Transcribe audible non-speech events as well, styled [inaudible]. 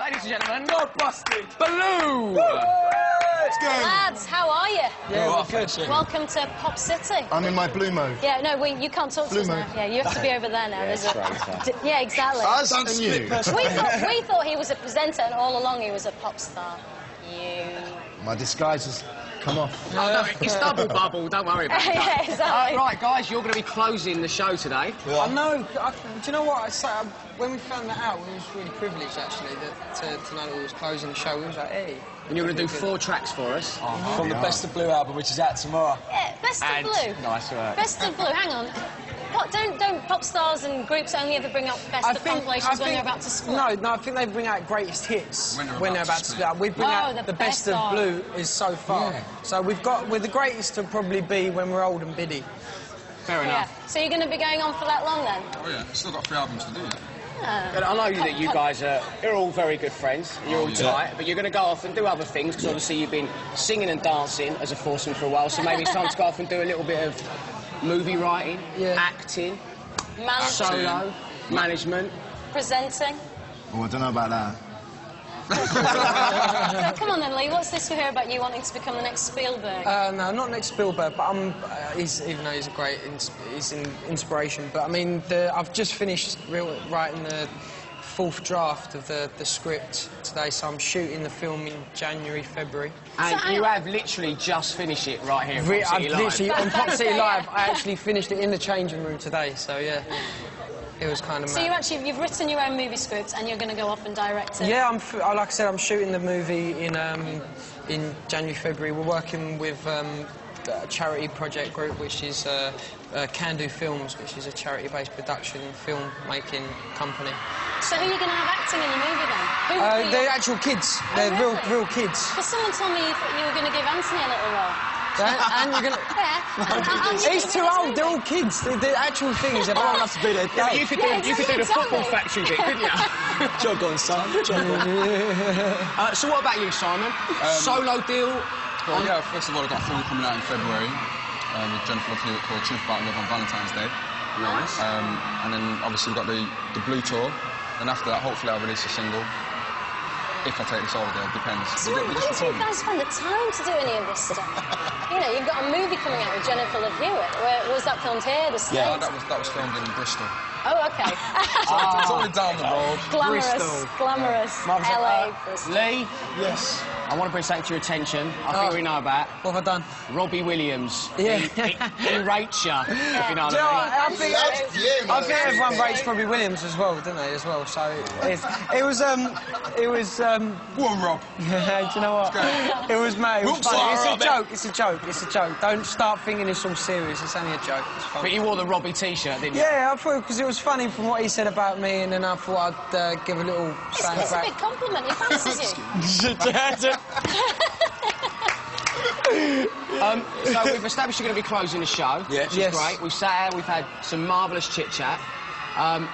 Ladies and gentlemen, God busted. Baloo! Lads, how are you? Yeah, Oh, we're good. Welcome to Pop City. I'm in my blue mode. Yeah, no, we, you can't talk to Blue us mode. now. Yeah, you have to be over there now. There's a, D- yeah, exactly. Us and you. [laughs] We thought, we thought he was a presenter, and all along he was a pop star. You. My disguise has come off. [laughs] Oh, no, it's double bubble, don't worry about [laughs] it. yeah, Uh, exactly. right, guys, you're going to be closing the show today. I know. I, do you know what? I say, I, when we found that out, we was really privileged actually that, to, to know that we was closing the show. We was like, hey. And you're going to do four tracks for us. From the Best of Blue album, which is out tomorrow. Yeah, Best of And- Blue. Nice work. Best of Blue. Hang on. What, don't don't pop stars and groups only ever bring out best of compilations when they're about to split? No, no, I think they bring out greatest hits when they're, about, to split up. We bring Oh, out the the, best, best of of. blue is so far. So we've got, we're the greatest to probably be when we're old and biddy. Fair Yeah. enough. So you're going to be going on for that long then? Oh yeah, still got three albums to do. And I know that you guys are you're all very good friends. You're all Oh, yeah. tight, but you're going to go off and do other things because obviously you've been singing and dancing as a foursome for a while. So maybe it's time to go off and do a little bit of movie writing, Yeah. acting, Managing, solo, management. presenting. Oh, I don't know about that. [laughs] So come on then, Lee. What's this we hear about you wanting to become the next Spielberg? Uh, no, not next Spielberg, but I'm. Uh, he's, even though he's a great, he's an inspiration. But I mean, the, I've just finished real, writing the fourth draft of the, the script today, so I'm shooting the film in January, February. And hang you on. have literally just finished it right here. in Re- Pop I've City Live. literally on Pop City [laughs] Live. I actually finished it in the changing room today, so yeah, [laughs] it was kind of so you actually you've written your own movie script and you're going to go off and direct it. Yeah, I'm. Like I said, I'm shooting the movie in um, in January, February. We're working with um, a charity project group, which is uh, uh, Can Do Films, which is a charity-based production film-making company. So who are you going to have acting in the movie then? Who Uh, they're your- actual kids. Oh, They're real, really? real kids. Because someone told me you, thought you were going to give Antony a little role. Yeah, and you're gonna. Yeah. And- and He's too old. They're all kids. The, the actual thing is about us to be their Yeah, you could do, Yeah, you could do the exactly. football factory bit, couldn't you? [laughs] Jog on, son. Jog on. uh, so what about you, Simon? Solo deal? Well, yeah, first of all, I've got a film coming out in February um, with Jennifer Love Hewitt called Truth About Love on Valentine's Day. Nice. Um, and then obviously we've got the, the Blue Tour. And after that, hopefully I'll release a single. If I take this holiday, it depends. So We did- we just you recorded. guys find the time to do any of this stuff? you know, you've got a movie coming out with Jennifer Love Hewitt. Where, was that filmed here, the States? Oh, that was, that was filmed in Bristol. Oh, okay. [laughs] It's only down the road. glamorous, Bristol. glamorous. Mum's like, LA, uh, Bristol. Lee, Yes. I want to bring something to your attention. I think Oh. we know about What have I done? Robbie Williams. Yeah. He, he, he [laughs] rates you, if you know Do you know what what? I mean. I think, That's you, I think everyone rates Robbie Williams as well, don't they? As well. So it, it was um, it was um. Go on, Rob. [laughs] Do you know what? It was mate. It was Whoops, funny. It's a joke. It's a joke. It's a joke. Don't start thinking it's all serious. It's only a joke. But you wore the Robbie t-shirt, didn't you? Yeah, I thought because it was funny from what he said about me, and then I thought I'd uh, give a little It's, sound it's a back. big compliment. He fancies you. [laughs] Um, so [laughs] we've established you're going to be closing the show, Yeah. which is Yes. great. We've sat here, we've had some marvellous chit-chat. Um,